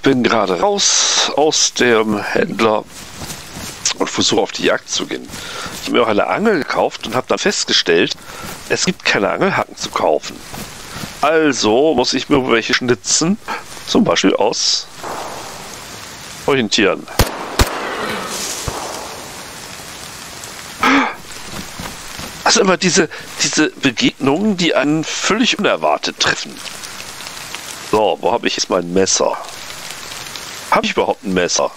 bin gerade raus aus dem Händler und versuche auf die Jagd zu gehen. Ich habe mir auch eine Angel gekauft und habe dann festgestellt, es gibt keine Angelhaken zu kaufen. Also muss ich mir welche schnitzen, zum Beispiel aus Orientieren. Also immer diese, diese Begegnungen, die einen völlig unerwartet treffen. So, wo habe ich jetzt mein Messer? Habe ich überhaupt ein Messer?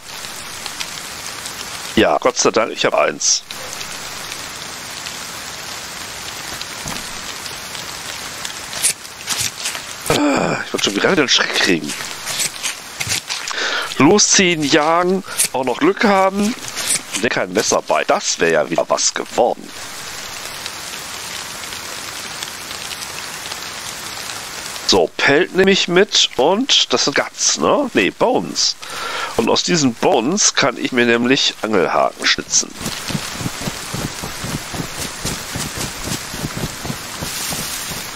Ja, Gott sei Dank, ich habe eins. Ah, ich wollte schon wieder den Schreck kriegen. Losziehen, jagen, auch noch Glück haben. Ne, kein Messer bei. Das wäre ja wieder was geworden. So, Pelt nehme ich mit und das sind Guts, ne? Ne, Bones. Und aus diesen Bones kann ich mir nämlich Angelhaken schnitzen.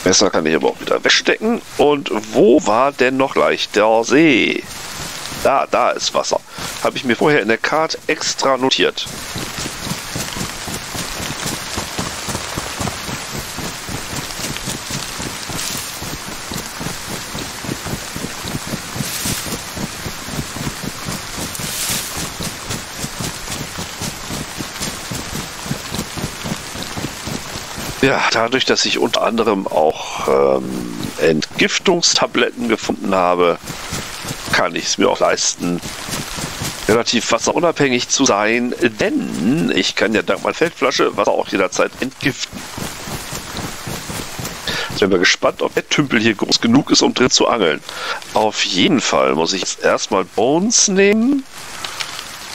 Messer kann ich aber auch wieder wegstecken. Und wo war denn noch gleich der See? Da, da ist Wasser. Habe ich mir vorher in der Karte extra notiert. Ja, dadurch, dass ich unter anderem auch ähm, Entgiftungstabletten gefunden habe, kann ich es mir auch leisten, relativ wasserunabhängig zu sein, denn ich kann ja dank meiner Feldflasche Wasser auch jederzeit entgiften. Jetzt bin wir gespannt, ob der Tümpel hier groß genug ist, um drin zu angeln. Auf jeden Fall muss ich jetzt erstmal Bones nehmen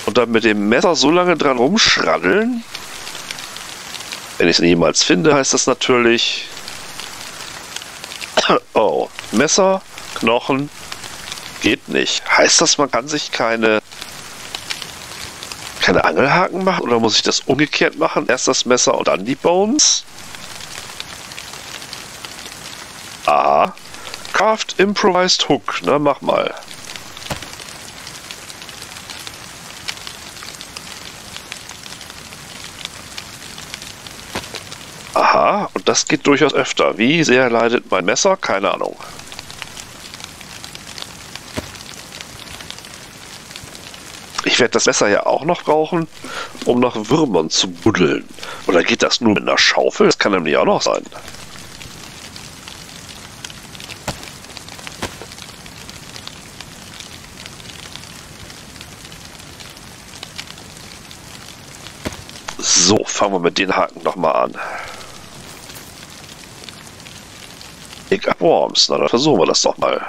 und dann mit dem Messer so lange dran rumschraddeln, wenn ich es jemals finde, heißt das natürlich. Oh, Messer, Knochen, geht nicht. Heißt das, man kann sich keine keine Angelhaken machen oder muss ich das umgekehrt machen? Erst das Messer und dann die Bones? Aha. Carved Improvised Hook, ne? Mach mal. Aha, und das geht durchaus öfter. Wie sehr leidet mein Messer? Keine Ahnung. Ich werde das Messer ja auch noch brauchen, um nach Würmern zu buddeln. Oder geht das nur mit einer Schaufel? Das kann nämlich auch noch sein. So, fangen wir mit den Haken nochmal an. Pick up Worms. Na, dann versuchen wir das doch mal.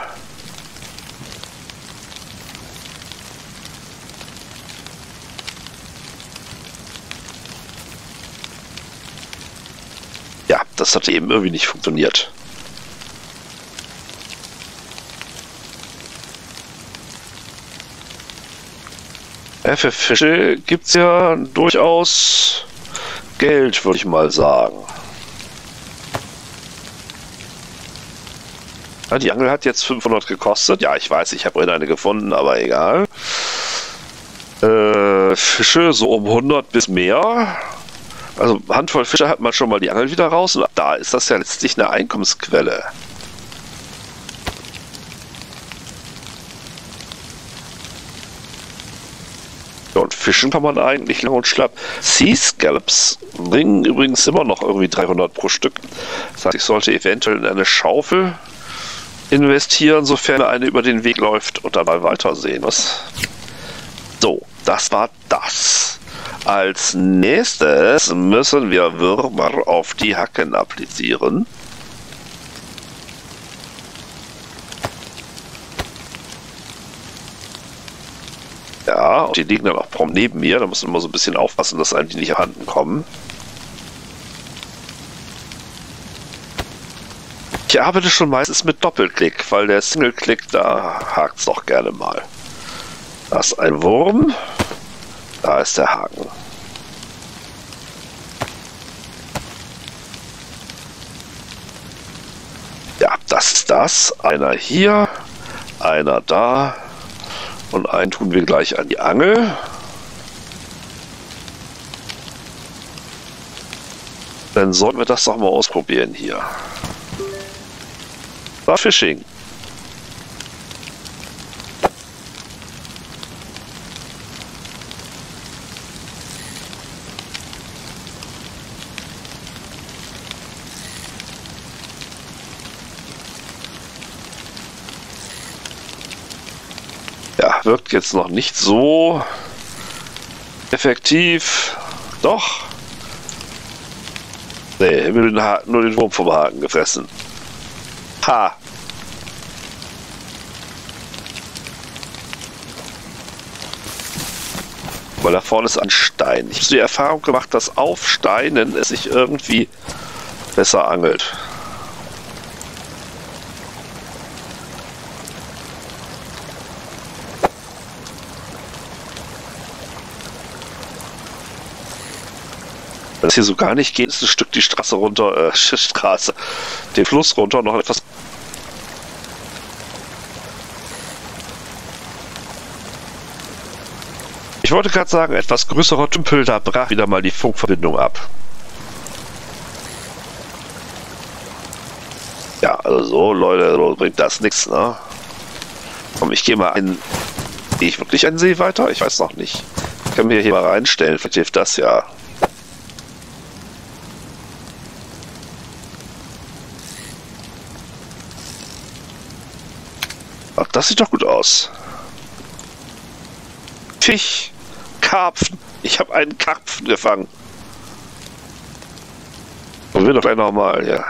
Ja, das hat eben irgendwie nicht funktioniert. Für Fische gibt es ja durchaus Geld, würde ich mal sagen. Ja, die Angel hat jetzt 500 gekostet. Ja, ich weiß, ich habe eine gefunden, aber egal. Äh, Fische so um 100 bis mehr. Also Handvoll Fische hat man schon mal die Angel wieder raus und da ist das ja letztlich eine Einkommensquelle. Und fischen kann man eigentlich lang und schlapp. Sea Scallops bringen übrigens immer noch irgendwie 300 pro Stück. Das heißt, ich sollte eventuell in eine Schaufel investieren, sofern eine über den Weg läuft und dabei weitersehen. Was? So, das war das. Als nächstes müssen wir Würmer auf die Hacken applizieren. Ja, und die liegen dann auch prompt neben mir. Da muss man immer so ein bisschen aufpassen, dass einem die nicht abhanden kommen. Ich arbeite schon meistens mit Doppelklick, weil der Single-Klick, da hakt es doch gerne mal. Da ist ein Wurm. Da ist der Haken. Ja, das ist das. Einer hier, einer da Und einen tun wir gleich an die Angel. Dann sollten wir das doch mal ausprobieren hier. War Fishing. Ja, wirkt jetzt noch nicht so effektiv. Doch. Nee, nur den, Haken, nur den Wurm vom Haken gefressen. Ha! Weil da vorne ist ein Stein. Ich habe die Erfahrung gemacht, dass auf Steinen es sich irgendwie besser angelt. Es hier so gar nicht geht, ist ein Stück die Straße runter, äh, Straße, den Fluss runter, noch etwas. Ich wollte gerade sagen, etwas größerer Tümpel, da brach wieder mal die Funkverbindung ab. Ja, also so, Leute, so bringt das nichts, ne? Komm, ich gehe mal ein. Gehe ich wirklich einen See weiter? Ich weiß noch nicht. Ich kann mir hier mal reinstellen, vielleicht hilft das ja. Das sieht doch gut aus. Fisch, Karpfen. Ich habe einen Karpfen gefangen. Und wir doch gleich nochmal, ja.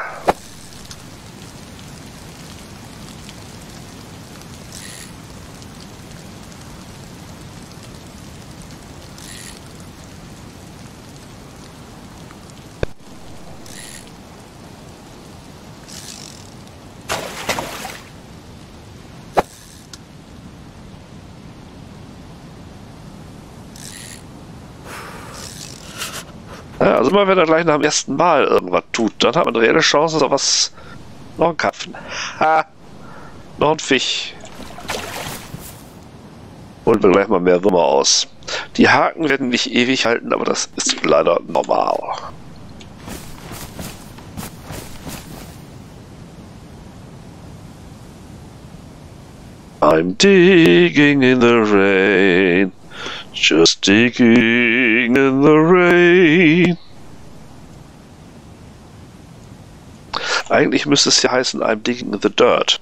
Immer wenn er gleich nach dem ersten Mal irgendwas tut, dann hat man eine reelle Chance, er was. Noch ein Karpfen. Ha! Noch ein Fisch. Holen wir gleich mal mehr Würmer aus. Die Haken werden nicht ewig halten, aber das ist leider normal. I'm digging in the rain. Just digging in the rain. Eigentlich müsste es ja heißen, I'm digging in the dirt.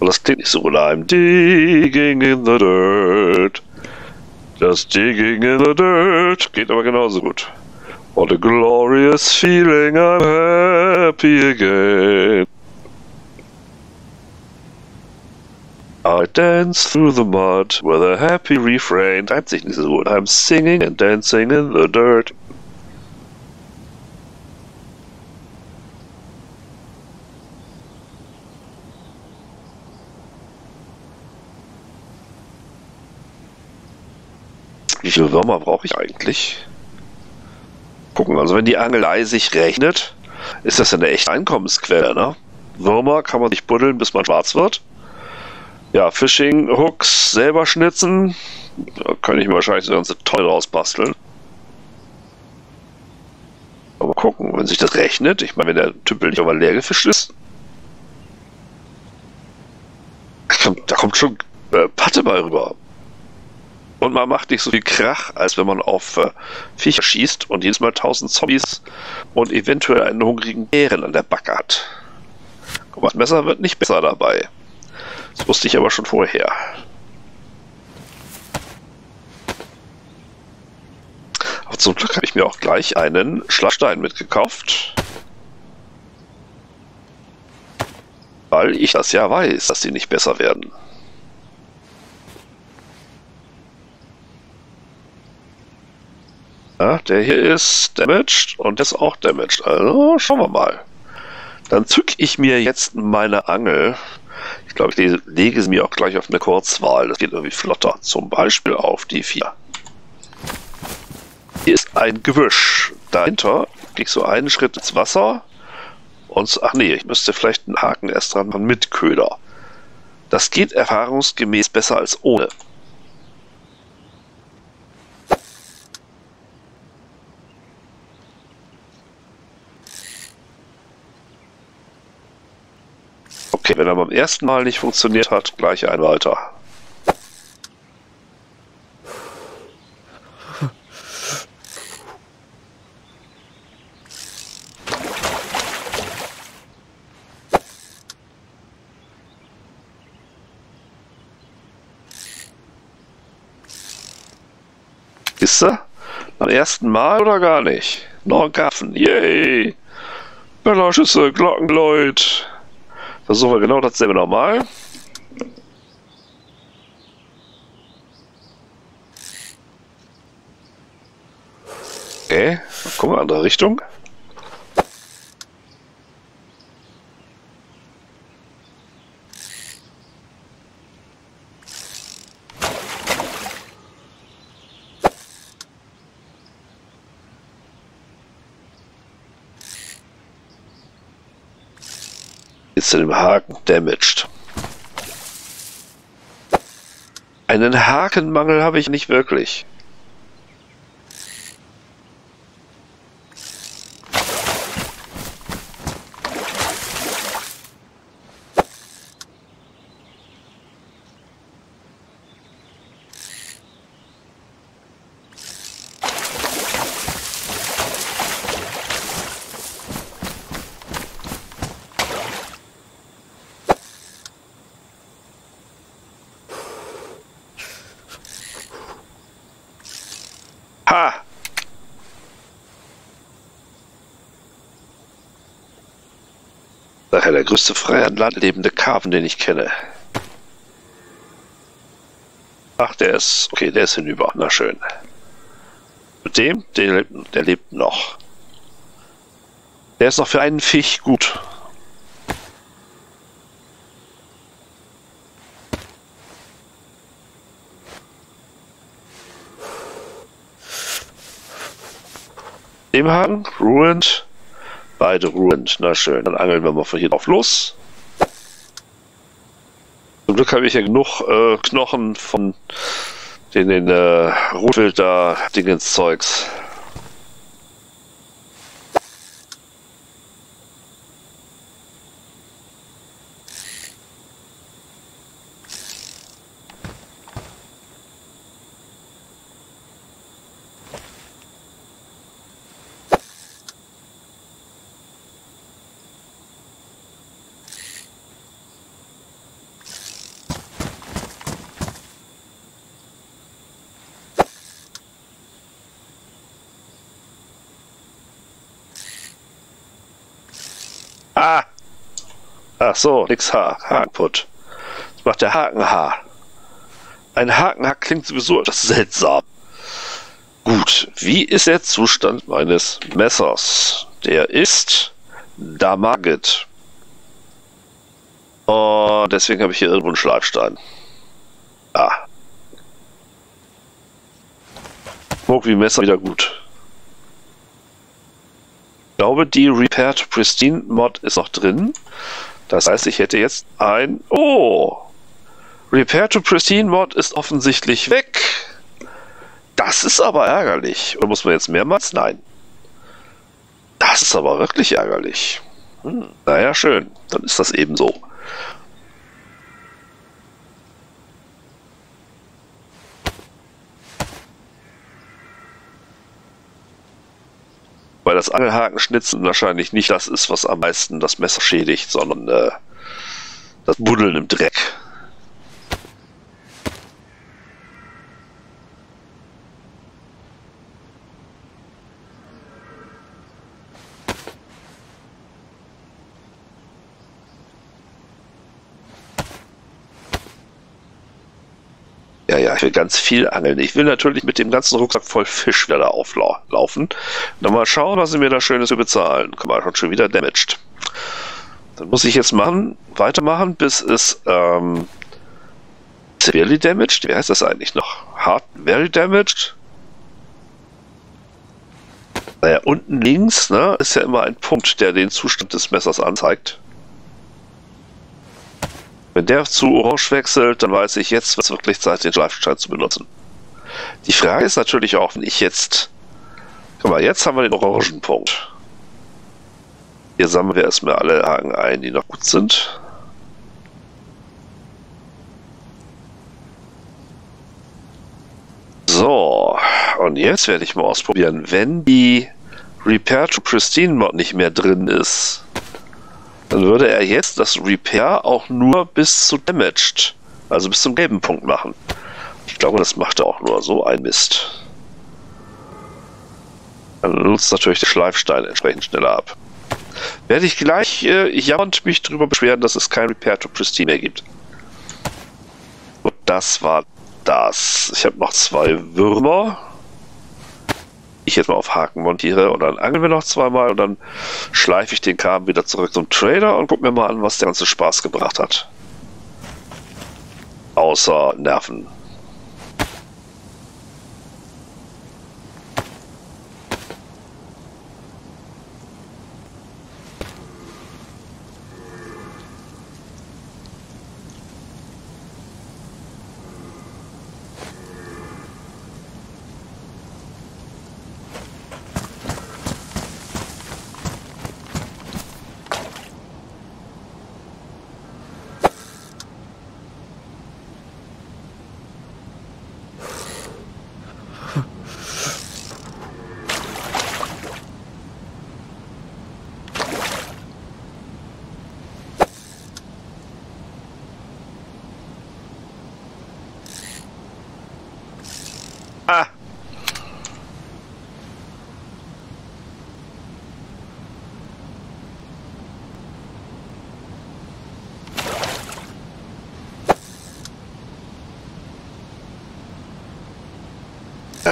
Aber das klingt nicht so gut. I'm digging in the dirt. Just digging in the dirt. Geht aber genauso gut. What a glorious feeling, I'm happy again. I dance through the mud with a happy refrain. Reimt sich nicht so gut. I'm singing and dancing in the dirt. Viele Würmer brauche ich eigentlich? Gucken, also wenn die Angelei sich rechnet, ist das eine echte Einkommensquelle, ne? Würmer kann man sich buddeln, bis man schwarz wird. Ja, Fishing Hooks selber schnitzen. Da kann ich mir wahrscheinlich so ganze toll rausbasteln. Aber gucken, wenn sich das rechnet. Ich meine, wenn der Tümpel nicht aber leer gefischt ist. Da kommt schon äh, Patte bei rüber. Und man macht nicht so viel Krach, als wenn man auf äh, Viecher schießt und jedes Mal tausend Zombies und eventuell einen hungrigen Bären an der Backe hat. Mal, das Messer wird nicht besser dabei. Das wusste ich aber schon vorher. Aber zum Glück habe ich mir auch gleich einen Schlagstein mitgekauft. Weil ich das ja weiß, dass die nicht besser werden. Ja, der hier ist damaged und der ist auch damaged. Also schauen wir mal. Dann zücke ich mir jetzt meine Angel. Ich glaube, ich lege sie mir auch gleich auf eine Kurzwahl. Das geht irgendwie flotter. Zum Beispiel auf die 4. Hier ist ein Gebüsch. Dahinter gehe ich so einen Schritt ins Wasser. Und ach nee, ich müsste vielleicht einen Haken erst dran machen mit Köder. Das geht erfahrungsgemäß besser als ohne. Okay, wenn er beim ersten Mal nicht funktioniert hat, gleich ein weiter. Ist er? Beim ersten Mal oder gar nicht? Noch ein Kaffen. Yay! Bellerschüsse, Glockenläut. Versuchen wir genau dasselbe nochmal. Okay, gucken wir andere Richtung. Zu dem Haken damaged. Einen Hakenmangel habe ich nicht wirklich. Ha! Daher der größte frei an Land lebende Karven, den ich kenne. Ach, der ist. Okay, der ist hinüber. Na schön. Mit dem, der, der lebt noch. Der ist noch für einen Fisch gut. Dem Haken, Ruined. Beide Ruined. Na schön, dann angeln wir mal von hier drauf los. Zum Glück habe ich ja genug äh, Knochen von den, den äh, Rotwild da Ah! Ach so, nix Haar. Hakenput. Das macht der Hakenhaar. Ein Hakenhaar klingt sowieso etwas seltsam. Gut, wie ist der Zustand meines Messers? Der ist Damaged. Und deswegen habe ich hier irgendwo einen Schleifstein. Ah. Smoke Messer wieder gut. Glaube, die Repair to Pristine Mod ist noch drin. Das heißt, ich hätte jetzt ein... Oh! Repair to Pristine Mod ist offensichtlich weg. Das ist aber ärgerlich. Oder muss man jetzt mehrmals? Nein. Das ist aber wirklich ärgerlich. Hm, naja, schön. Dann ist das eben so. Weil das Angelhakenschnitzen wahrscheinlich nicht das ist, was am meisten das Messer schädigt, sondern äh, das Buddeln im Dreck. Ja, ja, ich will ganz viel angeln. Ich will natürlich mit dem ganzen Rucksack voll Fisch wieder da auflaufen. Dann mal schauen, was sie mir da Schönes zu bezahlen. Guck mal, schon wieder damaged. Dann muss ich jetzt machen, weitermachen, bis es ähm, severely damaged. Wie heißt das eigentlich noch? Hard, very damaged? Naja, unten links ne, ist ja immer ein Punkt, der den Zustand des Messers anzeigt. Wenn der zu orange wechselt, dann weiß ich, jetzt es wirklich Zeit, den Schleifstein zu benutzen. Die Frage ist natürlich auch, wenn ich jetzt... Guck mal, jetzt haben wir den orangen Punkt. Hier sammeln wir erstmal alle Haken ein, die noch gut sind. So, und jetzt werde ich mal ausprobieren, wenn die Repair to Pristine Mod nicht mehr drin ist, dann würde er jetzt das Repair auch nur bis zu Damaged, also bis zum gelben Punkt machen. Ich glaube, das macht er auch nur so ein Mist. Dann nutzt natürlich der Schleifstein entsprechend schneller ab. Werde ich gleich äh, jammernd mich darüber beschweren, dass es kein Repair to Pristine mehr gibt. Und das war das. Ich habe noch zwei Würmer. Ich jetzt mal auf Haken montiere und dann angeln wir noch zweimal und dann schleife ich den Kram wieder zurück zum Trader und guck mir mal an, was der ganze Spaß gebracht hat. Außer Nerven.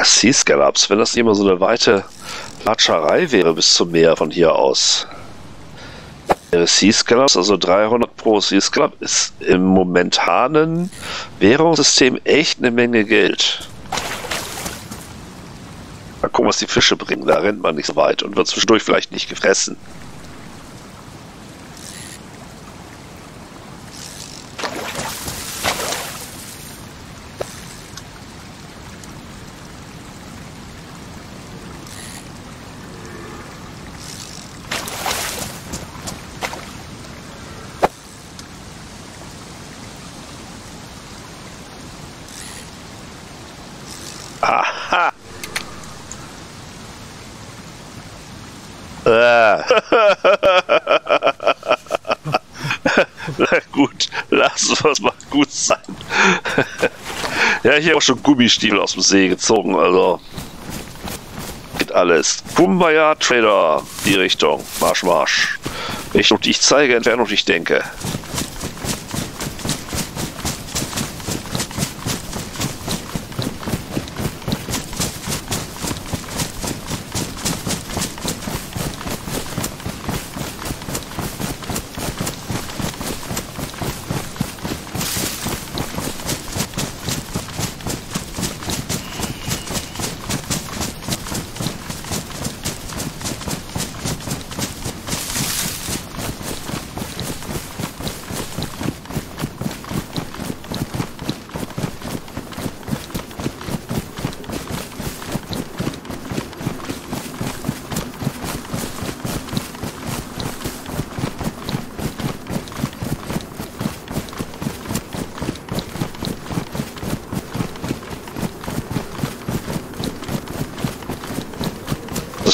Sea Scallops, wenn das immer so eine weite Latscherei wäre bis zum Meer von hier aus. Sea Scallops, also 300 pro Sea Scallop, ist im momentanen Währungssystem echt eine Menge Geld. Mal gucken, was die Fische bringen. Da rennt man nicht so weit und wird zwischendurch vielleicht nicht gefressen. Aha! Äh. Na gut, lass es mal gut sein. ja, ich habe auch schon Gummistiefel aus dem See gezogen, also geht alles. Kumbaya Trader, die Richtung. Marsch, Marsch. Richtung, die ich zeige, Entfernung, die ich denke.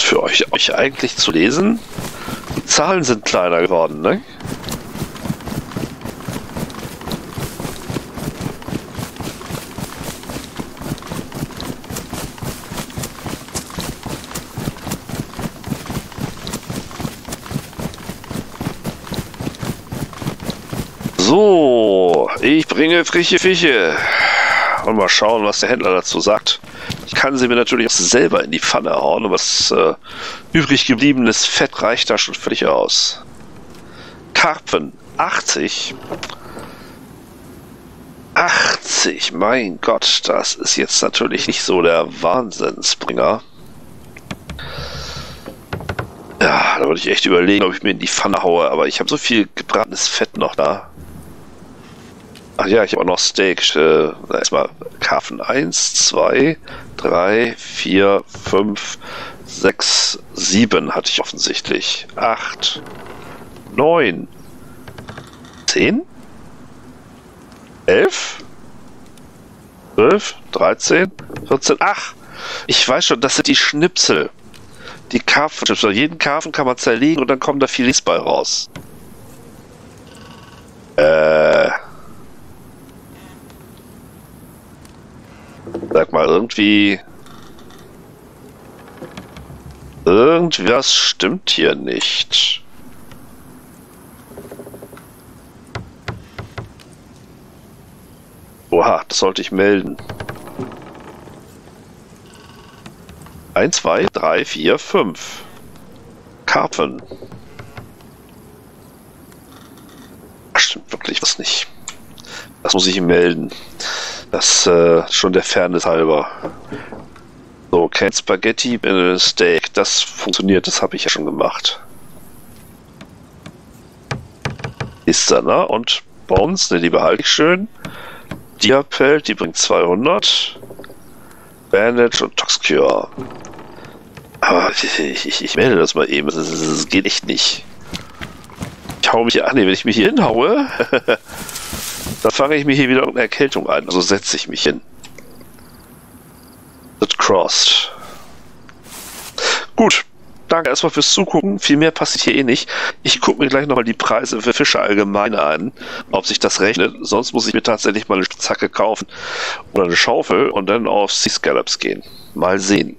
Für euch, euch eigentlich zu lesen? Die Zahlen sind kleiner geworden, ne? So, ich bringe frische Fische. Und mal schauen, was der Händler dazu sagt. Kann sie mir natürlich auch selber in die Pfanne hauen, aber das äh, übrig gebliebenes Fett reicht da schon völlig aus. Karpfen, 80. 80, mein Gott, das ist jetzt natürlich nicht so der Wahnsinnsbringer. Ja, da würde ich echt überlegen, ob ich mir in die Pfanne haue, aber ich habe so viel gebratenes Fett noch da. Ja, ich habe auch noch Steak. Äh, erstmal Karpfen 1, 2, 3, 4, 5, 6, 7 hatte ich offensichtlich. 8, 9, 10, 11, 12, 13, 14. Ach, ich weiß schon, das sind die Schnipsel. Die Karpfenschnipsel. Jeden Karpfen kann man zerlegen und dann kommen da Filets bei raus. Äh. Sag mal, irgendwie. Irgendwas stimmt hier nicht. Oha, das sollte ich melden. 1, 2, 3, 4, 5. Karpfen. Ach, stimmt wirklich was nicht. Das muss ich ihm melden. Das äh, schon der Fairness halber. So, kein Spaghetti, äh, Steak. Das funktioniert, das habe ich ja schon gemacht. Ist da, ne? Und Bones, ne, die behalte ich schön. Diapel, die bringt 200. Bandage und Toxcure. Aber ich, ich, ich, melde das mal eben. Das, das, das, geht echt nicht. Ich hau mich hier an. Wenn ich mich hier hinhaue, dann fange ich mir hier wieder eine Erkältung ein. Also setze ich mich hin. It crossed. Gut. Danke erstmal fürs Zugucken. Viel mehr passiert hier eh nicht. Ich gucke mir gleich nochmal die Preise für Fische allgemein an, ob sich das rechnet. Sonst muss ich mir tatsächlich mal eine Zacke kaufen oder eine Schaufel und dann auf Sea Scallops gehen. Mal sehen.